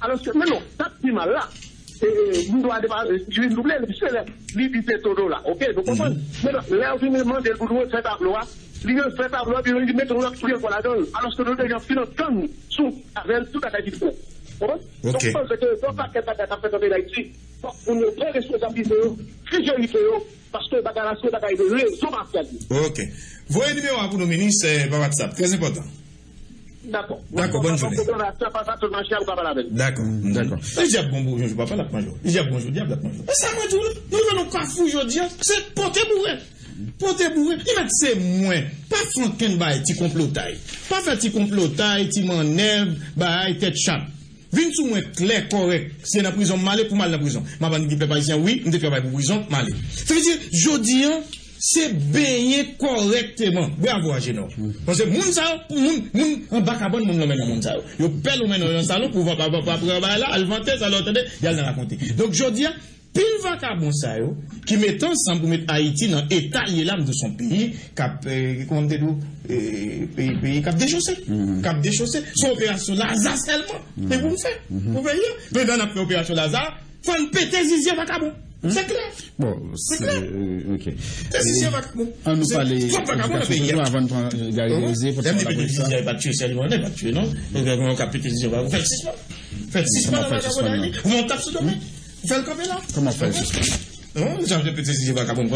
Alors que, mais non, ça petit mal là. Nous devons je doubler, c'est là, fait. Ok, vous comprenez? Maintenant, là, on vient demander pour nous faire tableau, hein. il vient faire tableau, puis il met un autre prix pour la donne. Alors que nous devons financer comme sous, avec tout à fait différent. Donc, je pense que fait l'Haïti, pour nous prendre responsabilité, parce que c'est de réseau martial. Ok. Voyez numéro un pour nos ministres euh, par WhatsApp, très important. D'accord. D'accord, bonne journée. D'accord. D'accord. Il dit ah, bonjour, je ne pas la bonjour. Il dit ah, bonjour, diable bonjour. Mais ça moi tout là. Nous venons cafou aujourd'hui, hein. c'est porter bourré. Porter bourré. Il met c'est moins. Pas fontaine bail ti complotaille. Pas faire ti complotaille, ti manèvre, bail tête chape. Vin sou mwen clair correct. C'est dans prison malé pour mal dans prison. Ma parisien oui, on te fait pour prison malé. Ça veut dire jodi hein, se beye korekteman. Bravo a Geno. Pwese moun sa yo, moun, moun, an baka bon moun nomen nan moun sa yo. Yo pel ou men nan yon salon pou wap ap ap prebay la, al vante salon tende, yal nan rakonte. Donk jodi a, pil vaka bon sa yo, ki metan san pou met Haiti nan etat yelam de son peyi, kap, eh, kon de dou, eh, peyi, peyi, kap dechose. Mm -hmm. Kap dechose. Son operasyon Lazare selman. Mm -hmm. E pou mfe. Mm -hmm. Pou peyi yo. Pe dan apre operasyon Lazare, fan pete zizye vaka bon. C'est clair. Bon, C'est clair. euh, ok. Vagabond. On nous pays, hein. avant de prendre euh, Gary Rosé Même les de pas on n'a pas non? On a. Vous faites six mois. Vous faites six mois Vous domaine. Vous faites le camp là. Comment faire Non.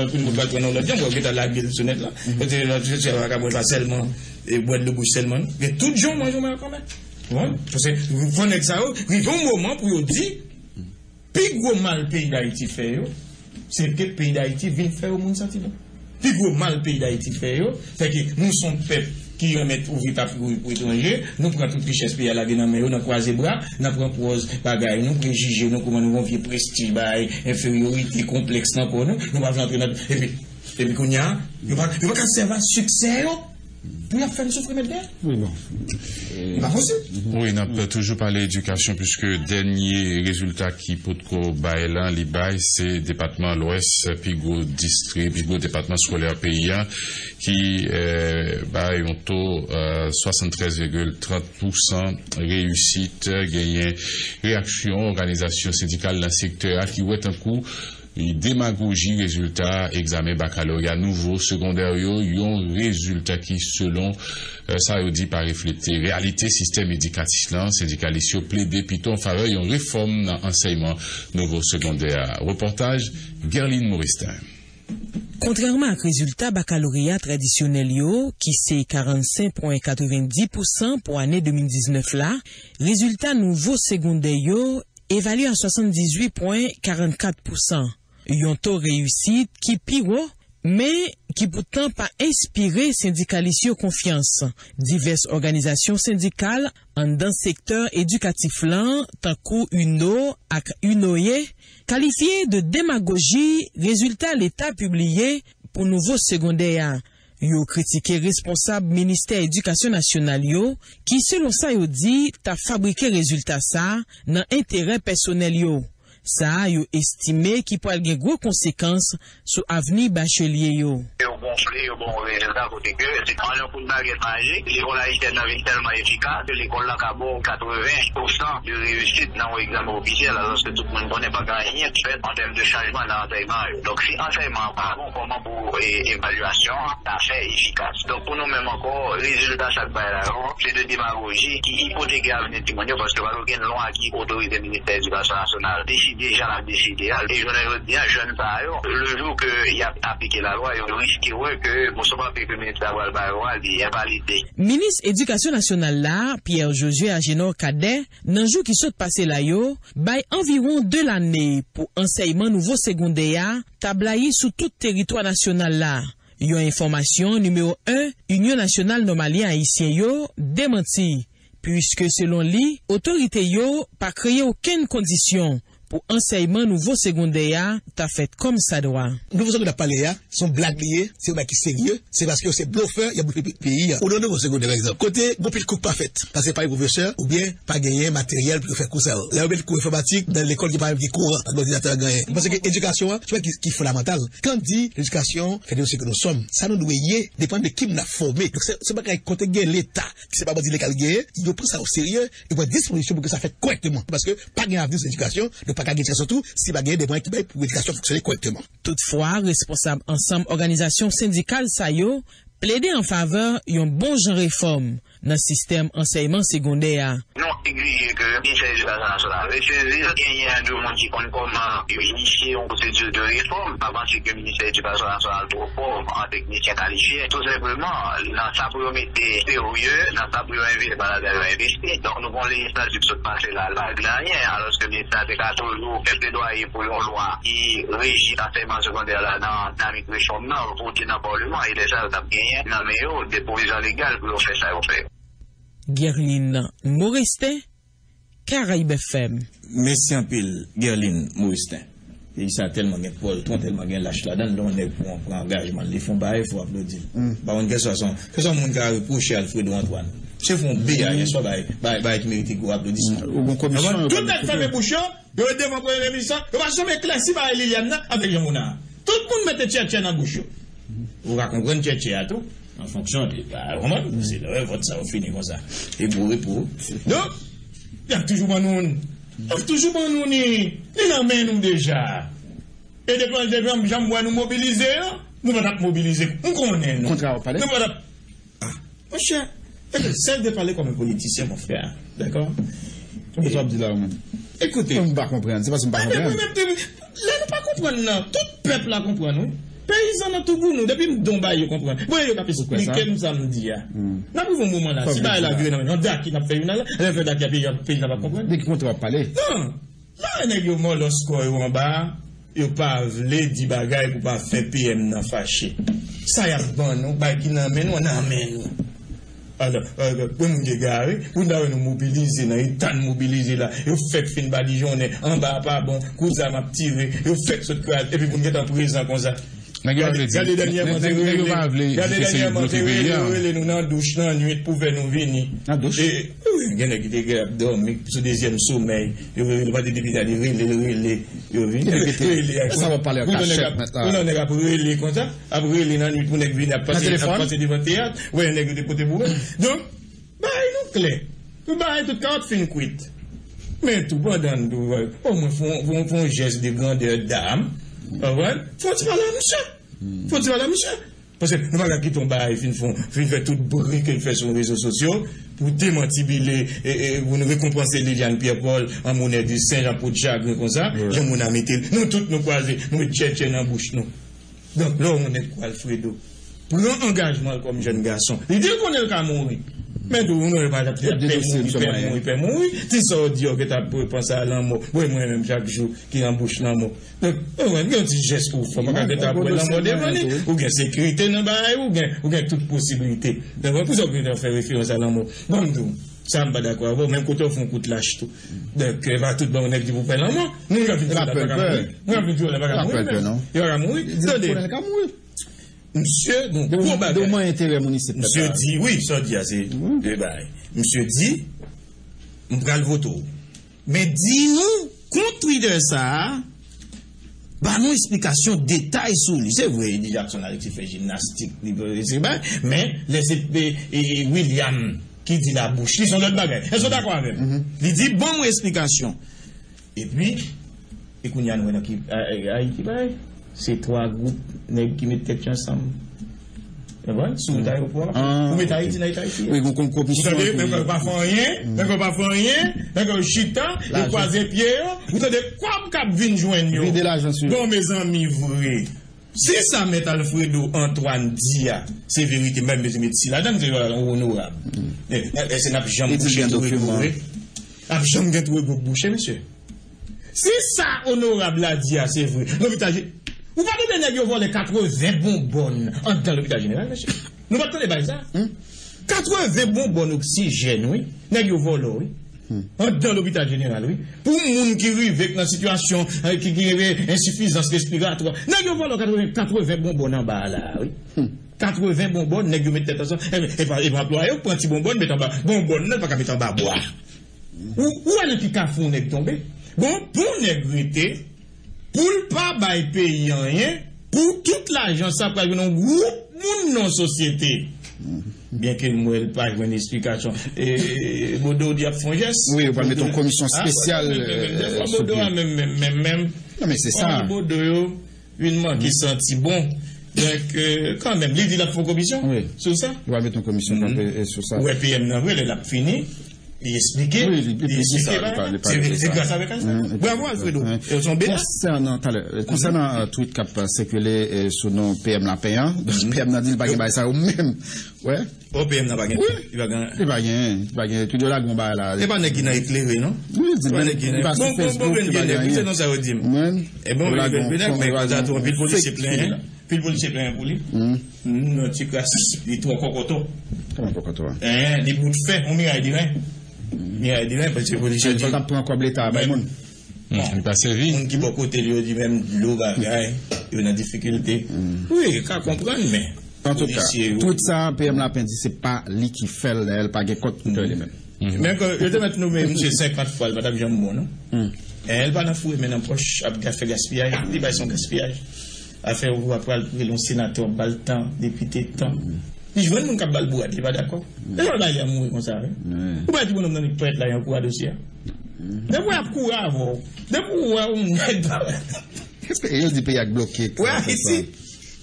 Pour nous battre dans le temps, on va la gueule sonnette là. Parce que pas seulement, et de bouche seulement. Mais tout gens mangent au moins quand même. Ouais, Parce que vous prenez ça, il y a un moment pour vous dire, plus gros mal pays d'Haïti fait, c'est que le pays d'Haïti vient faire au monde sentiment. Plus gros mal pays d'Haïti fait, c'est que nous sommes peuple qui remettent ouvrir ta pour pour étranger, nous prenons toute richesse pays à la mais nous croisons bras, nous prenons pose bagaille, nous préjuger, nous comment nous vivre prestige, bail, infériorité complexe nous, nous va rentrer dans, et et puis qu'on y a, va servir succès, pour y faire souffrir maintenant. Oui, bon. Pas possible. Oui, on a toujours parlé d'éducation puisque dernier résultat qui peut ko bail là, les bail, c'est département l'Ouest, puis gros district, puis gros département scolaire paysan qui euh, bail un taux euh, 73,30% réussite, gagné réaction organisation syndicale dans le secteur qui ouest un coup et démagogie résultat examen baccalauréat nouveau secondaire yo yon résultat qui selon euh, ça dit par refléter réalité système éducatif là syndicaliste plaidé piton faveur yon réforme dans enseignement nouveau secondaire reportage Gerline Moristin Contrairement ak rezultat baccalauréat tradisyonel yo, ki se 45.90% pou ane 2019 la, rezultat nouvo segonde yo evalue a 78.44%. yon to reyusit ki piwo, men ki poutan pa inspire syndikalisyon konfians. Divers organizasyon syndikal an dan sektor edukatif lan tankou UNO ak UNOye, kalifiye de demagogi rezultat l'Etat publiye pou nouvo sekondeya. Yo kritike responsab Ministè Edukasyon Nasyonal yo ki selon sa yo di ta fabrike rezultat sa nan entere personel yo. Sa yo estime ki po al gen gwo konsekans sou avni bachelye yo. Yo bon fle, yo bon rezultat kote ke, se an yon koun bagay manje, l'ekol la iten nan vek telman efikas, l'ekol la ka bon 80% de reyusit nan wèk zan ofisyel, alanske tout moun konen bagay yon fèt an tem de chanjman nan antayman yo. Dok si antayman pa, bon koman pou evalwasyon, ta fè efikas. Dok pou nou men ankon, rezultat sak bay la ron, se de demagogi ki hipoteke avni timon yo, paske walo gen lon aki otorize Ministèr Edukasyon Nasyonal, desi si deja la deside al. E jounen yo diyan, joun pa yo, le jou ke y ap apike la lwa, yo riske wè ke monsoman peke ministra wal bayo al di invalide. Minis Edukasyon Nasyonal la, Pierre-Josué Agenor Cadet, nan jou ki sot pase la yo, bay environ 2 l'anè pou enseyman nouvo segonde ya, tabla yi sou tout teritwa nasyonal la. Yon informasyon numeo 1, Union Nasyonal Nomali Haitien yo, demanti. Puiske selon li, otorite yo pa kreye ouken kondisyon pour enseignement nouveau secondaire, t'as fait comme ça doit. Nouveau secondaire palais, sont blagues liées, c'est un qui sérieux, c'est parce que c'est bluffeur, il y a beaucoup de pays. Ou dans nouveau secondaire, par exemple. Côté, bon pile coupe pas fait. Parce que pas les professeurs, ou bien, pas gagner matériel pour faire cours ça. Là, on cours informatique, dans l'école qui parle qui court, pas d'ordinateur gagné. Parce que l'éducation, tu vois, qui, est fondamental. Quand on dit l'éducation, fait de ce que nous sommes, ça nous doit y dépend de qui nous a formé. Donc, c'est pas on l'État, qui c'est pas dire l'école gagné, il prend ça au sérieux, il prend disposition pour que ça fait correctement. Parce que, pas gagner avenir l'éducation, ne pas gagner surtout si pas gagner des moyens qui pour l'éducation fonctionner correctement. Toutefois, responsable ensemble organisation syndicale Sayo, plaider en faveur bon dans le système enseignement secondaire. Non, exiger que le ministère de l'Éducation nationale refuse y ait un monde qui connaît comment initier une procédure de réforme avant que le ministère de l'Éducation nationale forme en technicien qualifié. Tout simplement, dans sa priorité sérieux, dans sa priorité par la investi. Donc, nous avons les législatifs se passer la vague dernière, alors que le ministère de toujours fait plaidoyer pour une loi qui régit l'enseignement secondaire là dans la migration nord pour dans le Parlement, il est déjà gagné dans mais des provisions légales pour faire ça. Gerline Moristin, Caraïbe FM. Merci un pile, Gerline Moristin. Et ça a tellement de Paul, tellement de lâche là-dedans, on est pour un engagement. Les fonds bas, il faut applaudir. Par contre, quelle façon, quelle façon, mon gars reproché Alfredo Antoine. C'est font B, il y a soit bah, qui mérite gros applaudissement. Tout le fait mes bouchons, il y a devant le premier ministre, il va sommer classique par Liliane avec Yamuna. Tout le monde mette tchétché dans la bouche. Vous comprenez tchétché à tout? en fonction de bah, vraiment, c'est le vote, ça va finir comme ça. Et pour et pour. Donc, il y a toujours bon pas nous. Il y a toujours bon pas nous, il nous amène nous déjà. Et depuis le début, j'aime nous mobiliser, nous allons mobiliser. Nous connaissons. Contraire au palais. Nous allons. Ah, mon cher, cesse de parler comme un politicien, mon frère. D'accord Comment tu vas me dire là, Écoutez. Je ne comprends pas comprendre. C'est pas ce que ah, je ne comprends pas. Là, nous ne comprends pas comprendre. Non. Tout le peuple la comprend, non nous. Paysan dans tout goût, nous, depuis Domba, vous comprenez. Vous voyez, vous expliquer nous samedi. Nous avons un moment là. Si vous avez la vie, on a qui n'a fait une là, on a fait d'accord, pays n'a pas compris. Dès qu'on va parler. Non. Là, on a eu un lorsqu'on est en bas, il pas voulu dire bagaille pour pas faire PM n'a fâché. Ça y a bon, nous, bah, qui n'amène, on amène nous. Alors, pour nous dégarer, pour nous mobiliser, nous temps mobiliser là, vous faites fin de journée, en bas, pas bon, cousin m'a tiré, vous faites ce crâne, et puis vous êtes en prison comme ça. Regardez dernièrement, regardez dernièrement, nous dans la douche, dans la nuit, Gade denye mante nou nan douche nan nwit pou ven nou vini. Nan douche? Gane gite gade abdomi sou dezyem soumey. Yo vade debita di rile, rile. Yo vile. Sa wap pale akachet metan. Ou nan neg ap rile konta. Ap rile nan nwit pou neg vini ap pase divan teyat. Ou yon neg de kote pou ven. Don, bay nou kle. Ou bay tout ka ap fin kwit. Men tou badan dou. Ou mwen fon jes de grandeur dam. Ah ouais? Faut-il parler à monsieur? Faut-il parler à monsieur? Parce que nous ne quitter ton bail, fin font, fin fait toute bruit qu'il fait sur les réseaux sociaux pour démentibiler et, et vous nous récompensez Liliane Pierre-Paul en monnaie du Saint-Jean pour chagrin comme ça. J'ai mon ami, nous tous nous croisés, nous tchétchés dans la bouche, nous. Donc là, on est quoi, Alfredo? Un engagement comme jeune garçon. Il dit qu'on est le cas mourir. men tou moun an wap ap pe moun, pe moun, ti sa ou diyo ke ta pou repansa lan mou, mwen mwen mwen chak jou ki an bouch lan mou. Mwen gen ti jes pou fwa, mwen gen ta pou lan mou devani, ou gen sekurite nan baray, ou gen tout posibilite. Den mwen pou sa ou gen ta fè referansa lan mou. Bon dou, sa mba da kwa, mwen kote ou foun koute lach tou. Dèk, va tout ban mwen ek di pou fè lan mou, mwen gen fin tou la baka mou. Mwen gen fin tou la baka mou. Yo la moui. Dèk, Msye, pou bagay. Msye di, oui, sa di ase. Msye di, mpral voto. Men di nou, kontri de sa, ba nou esplikasyon detay sou li. Se vwe, di Jackson Alex se fe jimnastik, men, le sepe, William, ki di la bouche, li son lot bagay. E so da kwa men. Li di, bon mwen esplikasyon. E pi, e koun yan wè nan ki, a yi ki bagay? Se 3 goup neg ki met tet yansam. E bon, sou metay ou pou an? Ou metay iti nan itay iti? Ou yon kon komisyon. Mwen kon pa fon yen, mwen kon pa fon yen, mwen kon chita, mwen kwa zepye yo, mwen kon de kwa m kap vin jwen yo. Vide la jansu. Bon, me zan mi vre. Se sa met Alfredo Antoine Dia, se verite mwen me zemet si la dan, te yon honorab. E se nap jam kouche tou e vre. Ap jam gen tou e bouche, monsye. Se sa honorab la Dia, se vre. Mwen vitaje... Ou pa nou de neg yo vo le 80 bonbon an dan l'hôpital général, mèche? Nou pa tou de bay sa? 80 bonbon oksijen, oui, neg yo vo lo, oui, an dan l'hôpital général, oui, pou moun ki rivek nan situasyon ki rive insufizans respiratoire, neg yo vo lo 80 bonbon an ba la, oui. 80 bonbon, neg yo mette tete sa, e pa employe ou pranti bonbon, mette an ba, bonbon nan pa ka mette an ba boa. Ou ane ki ka foun neg tombe? Bon, pou neg rite, pou l pa bay peyi an yen, pou tout l ajan sa kwa yon group moun nan sosyete. Bien ke mwen pa yon esplikasyon. E bodo di ap fonjes. Oui, ou pa met ton komisyon spesyal. Bodo a men men men men. Non men se sa. Bodo yo, yon man ki santi bon. Donc, quand même, li di la fon komisyon. Oui. Sou sa. Ou pa met ton komisyon sou sa. Ou e PM nan vwe, l ap fini. li esplike, li esplike, se grasa mekanisme. Bravo, Alfredo. Son bena. Konsernan tweet kap sekwele sou nou PM la payan, PM nan di l bagen bay sa ou mèm. Ou PM nan bagen? Li bagen, li bagen, tu do la goun bay la. E pa nek ki nan ekleri, non? Oui, di men. Bon, bon, bon, ben genek, pou se nan sa ou dim. E bon, ben genek, men kwa zato, pil pou li se plen, pil pou li se plen pou li. Nou ti kras, li tou akokoto. Koman akokoto? E, li pou te fe, ou mi a di ren. Mi a di men, pwese polisyon di... Fok ap pran kwa bleta, bay moun. Moun pa servi. Moun ki bo kote li yo di men, lo bagay, yo nan difikilte. Oui, ka kompran men. En tout ka, tout sa, PM Lapin di, se pa li ki fel el, pa ge kote koute li men. Men, yo te met nou men, mse 50 fwa, el patak jan moun, non? El pa nan fwe men an proche, ap gafe gaspillaj, li bay son gaspillaj. Afe ou apal pou elon senator, bal tan, depite tan. Di jwen moun kap bal bou ati, pa dako. Mm. E yon bay li a moun e kon sa. Eh? Mm. Ou bay ti bon om nan mi pwet la yon kou a dosya. Mm. De pou ap kou a avon. De pou wè ou moun net pa wè. E yon di pe yak blokè. Wè, isi.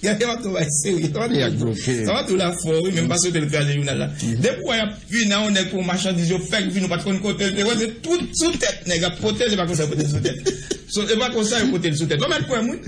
Yon yon tou wè isi. Pe yak blokè. Sa wè tou la fò, wè mèm pa sote lè kaje yon nan la. De pou wè ap vi nan ou nek pou machan di yo fek vi nou pat kon kote. Wè se tout sou tèt nega, potè se pa kon sa potè sou tèt. E pa kon sa yon pote l sou tèt. Mwen mwen kwen moun.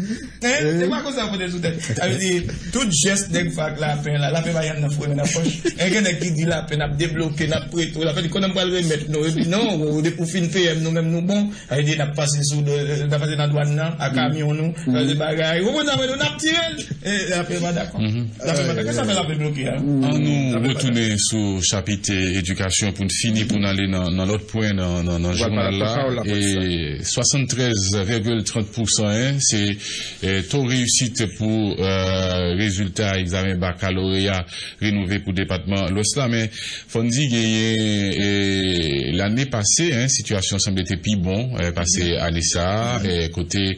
E kon sa yon pote l sou tèt. A yon di, tout jest dek fak la pen la, la pen bayan nan fwen men aposh. E gen nek ki di la pen ap deblokè, nap preto, la pen di konan pral remet nou. E pi non, ou de pou fin pm nou, mèm nou bon. A yon di, nap pase sou, nap pase nan douan nan, a kamyon nou, la di bagay. Ou konan mwen nou nap tirel. E La pen va dakon. La pen va dakon, sa pen la pen blokè. An nou retoune sou chapite edukasyon pou n'fini pou n'ale nan lot pwen nan jounal la. E 73 0,30% c'est taux réussite pour euh, résultat examen baccalauréat rénové pour département l'Ouest là mais Fondi gagné l'année passée hein, situation semble être plus bon euh, passé à l'ESA côté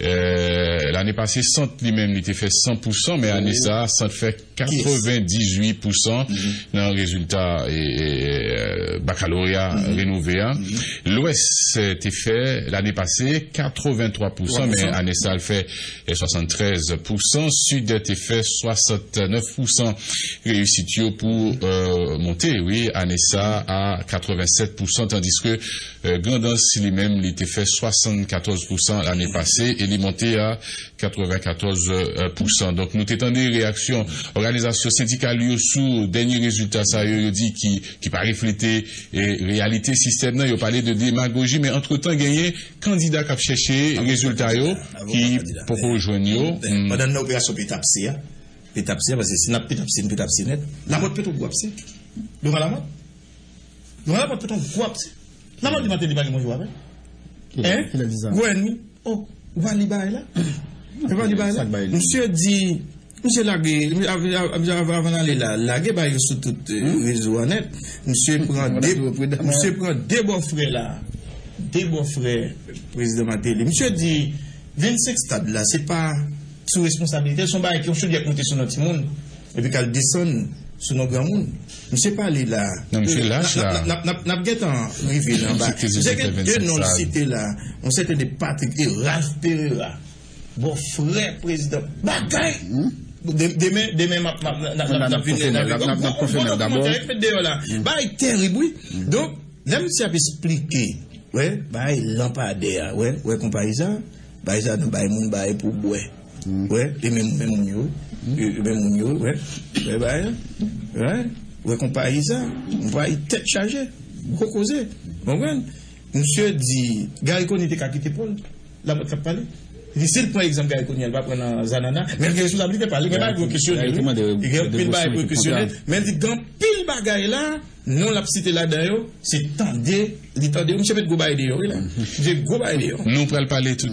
euh, l'année passée, centre lui-même, il était fait 100%, mais année ça, centre fait 98% dans le résultat et, et, baccalauréat rénové. L'Ouest était fait l'année passée 83%, mais année ça, elle fait 73%. Sud était fait 69% réussite pour euh, monter, oui, année ça à 87%, tandis que euh, Grandance lui-même, il était fait 74% l'année passée et monté à 94%. Donc, nous t'étendons des réactions, organisation syndicale sous dernier résultat, ça yo dit qui, qui pas refléter et réalité système nan, yo parlé de démagogie, mais entre-temps, gagné candidat qui a cherché résultat yo, qui pour rejoindre yo. hmm. Pendant l'opération Pétapsi, hein, Pétapsi, parce que si n'a Pétapsi, Pétapsi net, la mode peut-on guapsi. Devant la mode. Devant la mode peut-on guapsi. La mode du matin, il va y jouer avec. Hein? Il a dit ça? Gwen, oh, ou va li bay là? Ou va li bay là? Monsieur dit, monsieur Lagé, avant d'aller là, Lagé bay yo sous tout réseau net. Monsieur prend deux, monsieur prend deux beaux frères là. Deux beaux frères, président Matéli. Monsieur dit, 25 stades là, c'est pas sous responsabilité, son bail qui ont choisi à compter sur notre monde. Et puis qu'elle descend sur nos grands monde. Monsieur pas aller là. Non, monsieur lâche, là. N'a pas en rivé là en bas. C'est que Vous avez c'était deux 25 noms stades. cités là. On s'était de Patrick et Ralph Pereira. Bon frère président. Bagay! De- Demain, demain, ma, ma, na- na- On a na- notre conférence, na- la- la- notre conférence Bon, d'abord. Bah, oui. Donc, là, monsieur a expliqué, ouais, bah, il lampadaire, ouais, ouais, comparé ça, bah, ça, nous, bah, moun, bah, pour boire. Ouais, et même, même moun yo, et même moun yo, ouais, ouais, ouais, ouais, comparé ça, on va Koni la Koni, Zanana, mais il y a responsabilité parler, mais pas de questionner. Gary Koni, de- Il y a de pile bail dévotion pour qui questionner, prend mais il dit, quand pile bagaille là, non la cité là d'ailleurs, c'est tendé, il tendé, monsieur peut go bail de yo, là. J'ai go bail de yo. Nous pourrons parler tout